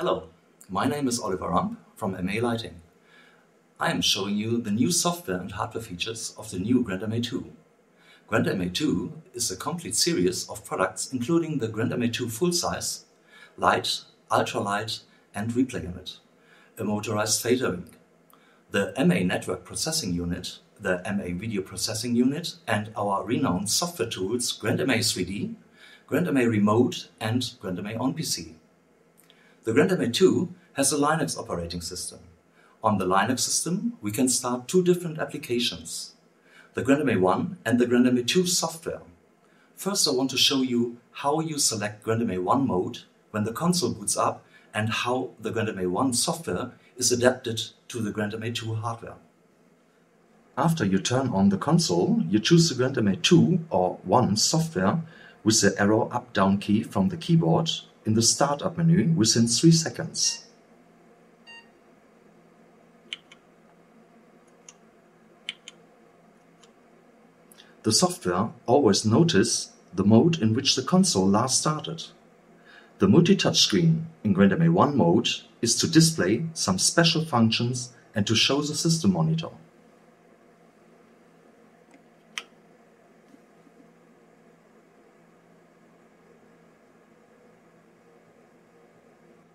Hello, my name is Oliver Rump from MA Lighting. I am showing you the new software and hardware features of the new GrandMA 2. GrandMA 2 is a complete series of products including the GrandMA 2 full size, light, ultralight and replay unit, a motorized fader wing, the MA network processing unit, the MA video processing unit and our renowned software tools GrandMA 3D, GrandMA Remote and GrandMA on PC. The GrandMA 2 has a Linux operating system. On the Linux system, we can start two different applications, the GrandMA 1 and the GrandMA 2 software. First, I want to show you how you select GrandMA 1 mode when the console boots up and how the GrandMA 1 software is adapted to the GrandMA 2 hardware. After you turn on the console, you choose the GrandMA 2 or 1 software with the arrow up-down key from the keyboard in the startup menu within 3 seconds. The software always notice the mode in which the console last started. The multi-touch screen in GrandMA 1 mode is to display some special functions and to show the system monitor.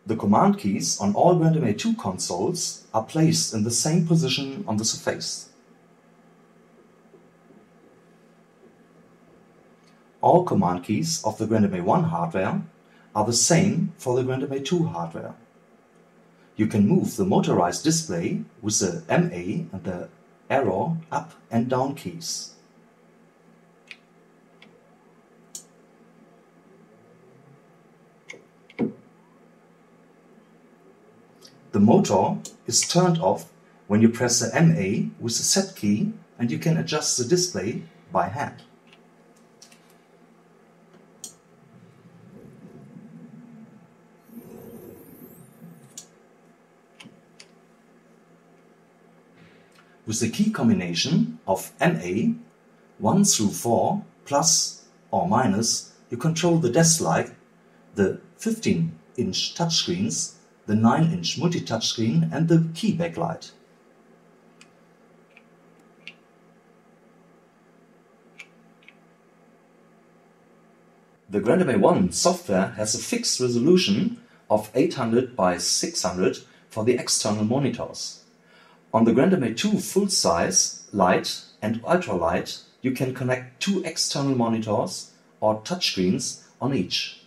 The command keys on all GrandMA 2 consoles are placed in the same position on the surface. All command keys of the GrandMA 1 hardware are the same for the GrandMA 2 hardware. You can move the motorized display with the MA and the arrow up and down keys. The motor is turned off when you press the MA with the set key and you can adjust the display by hand. With the key combination of MA 1 through 4 plus or minus, you control the desk light, the 15 inch touchscreens the 9-inch multi-touchscreen and the key backlight. The GrandMA 1 software has a fixed resolution of 800 by 600 for the external monitors. On the GrandMA 2 full-size, light and ultralight, you can connect two external monitors or touchscreens on each.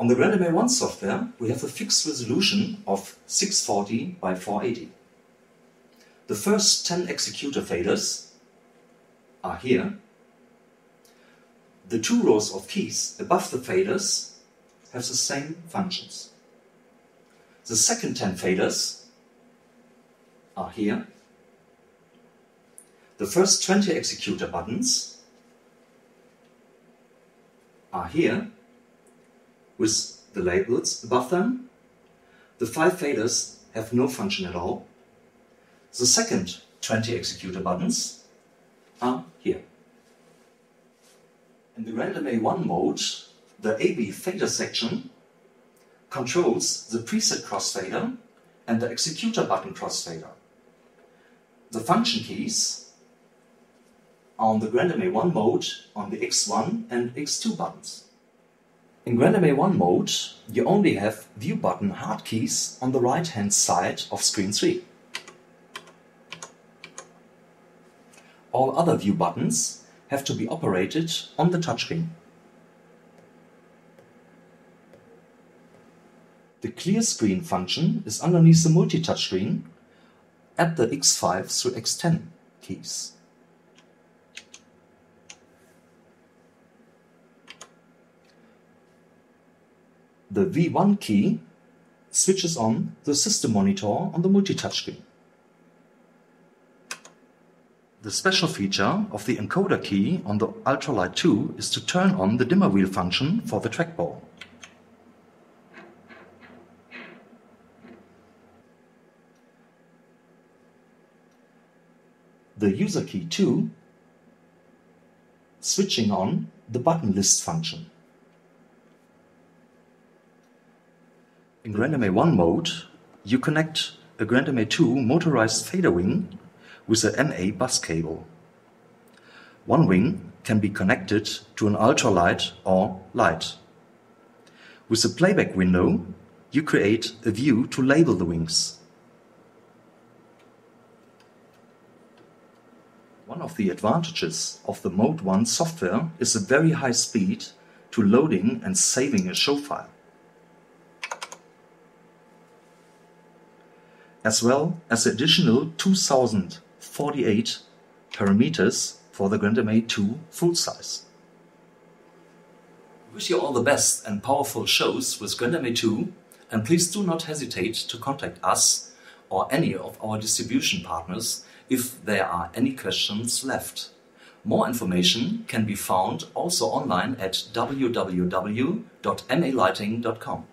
On the GrandMA 1 software, we have a fixed resolution of 640 by 480. The first 10 executor faders are here. The two rows of keys above the faders have the same functions. The second 10 faders are here. The first 20 executor buttons are here with the labels above them. The five faders have no function at all. The second 20 executor buttons are here. In the GrandMA 1 mode, the AB fader section controls the preset crossfader and the executor button crossfader. The function keys are on the GrandMA 1 mode on the X1 and X2 buttons. In GrandMA 1 mode, you only have view button hard keys on the right hand side of screen 3. All other view buttons have to be operated on the touchscreen. The clear screen function is underneath the multi-touch screen at the X5 through X10 keys. The V1 key switches on the system monitor on the multi-touch screen. The special feature of the encoder key on the Ultralight 2 is to turn on the dimmer wheel function for the trackball. The user key 2 switching on the button list function. In GrandMA 1 mode, you connect a GrandMA 2 motorized fader wing with a MA bus cable. One wing can be connected to an ultralight or light. With the playback window, you create a view to label the wings. One of the advantages of the Mode 1 software is the very high speed to loading and saving a show file. As well as additional 2048 parameters for the GrandMA 2 full size. Wish you all the best and powerful shows with GrandMA 2 and please do not hesitate to contact us or any of our distribution partners if there are any questions left. More information can be found also online at www.malighting.com.